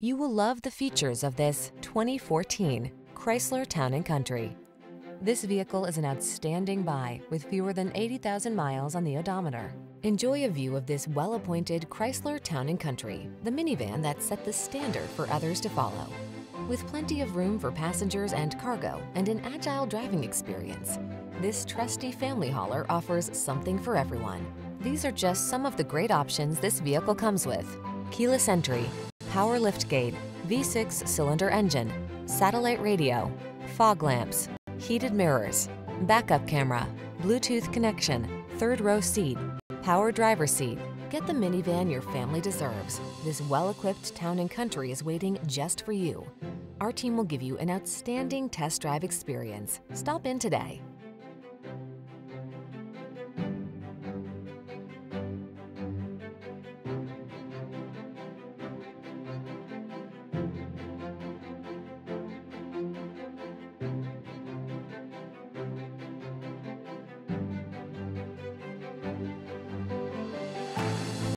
You will love the features of this 2014 Chrysler Town & Country. This vehicle is an outstanding buy with fewer than 80,000 miles on the odometer. Enjoy a view of this well-appointed Chrysler Town & Country, the minivan that set the standard for others to follow. With plenty of room for passengers and cargo and an agile driving experience, this trusty family hauler offers something for everyone. These are just some of the great options this vehicle comes with. Keyless entry, power liftgate, V6 cylinder engine, satellite radio, fog lamps, heated mirrors, backup camera, Bluetooth connection, third row seat, power driver seat. Get the minivan your family deserves. This well-equipped town and country is waiting just for you. Our team will give you an outstanding test drive experience. Stop in today.